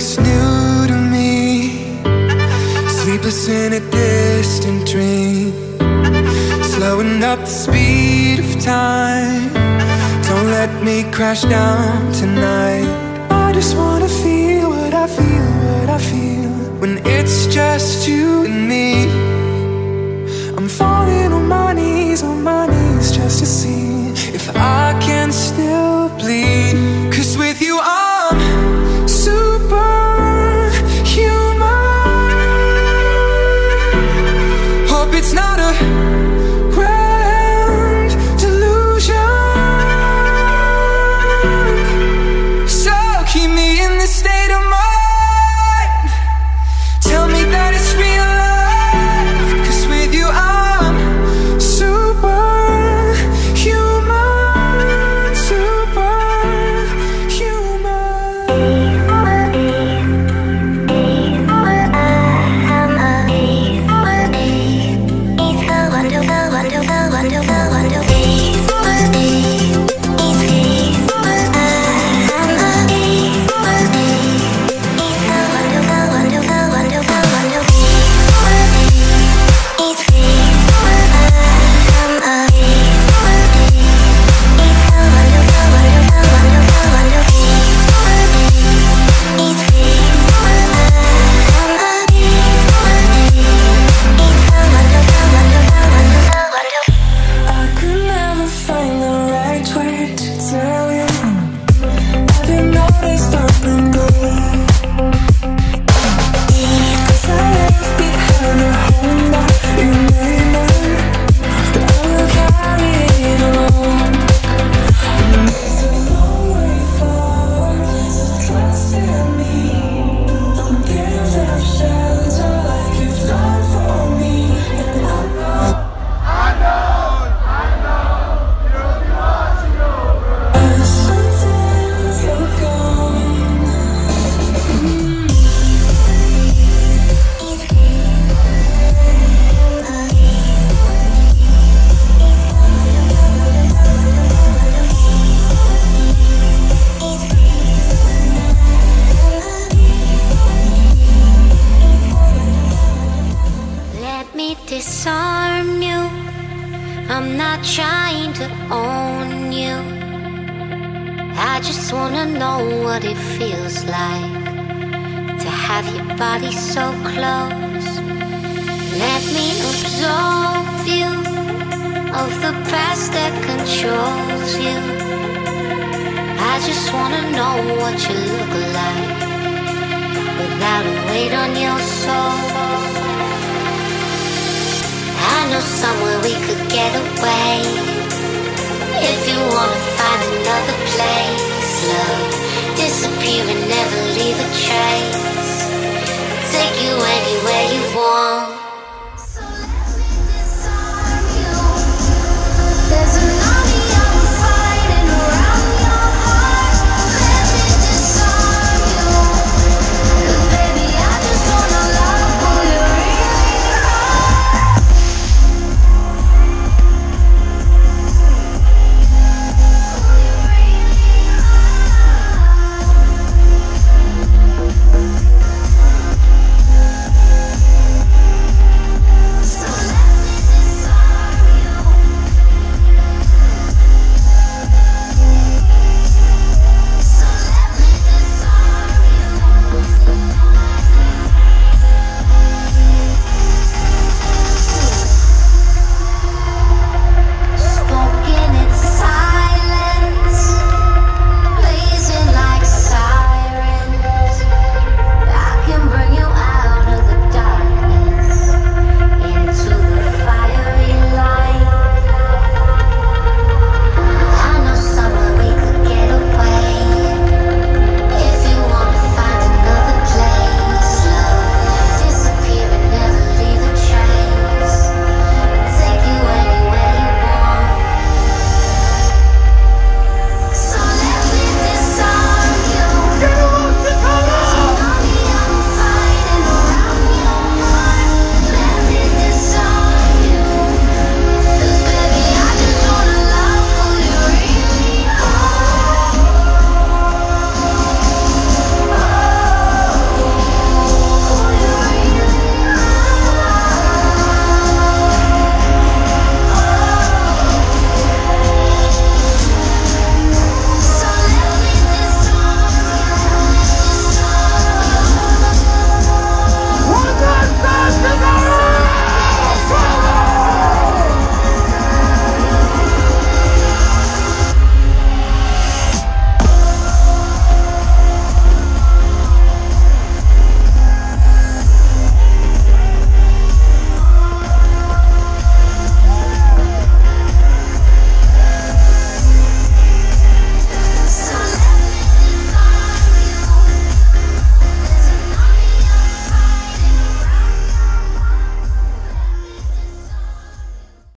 is new to me. Sleepless in a distant dream. Slowing up the speed of time. Don't let me crash down tonight. I just wanna feel what I feel, what I feel. When it's just you and me. I'm falling on my knees, on my knees just to see if I can still it's not own you. I just wanna know what it feels like to have your body so close. Let me absolve you of the past that controls you. I just wanna know what you look like without a weight on your soul. I know somewhere we could get away. If you wanna find another place, love,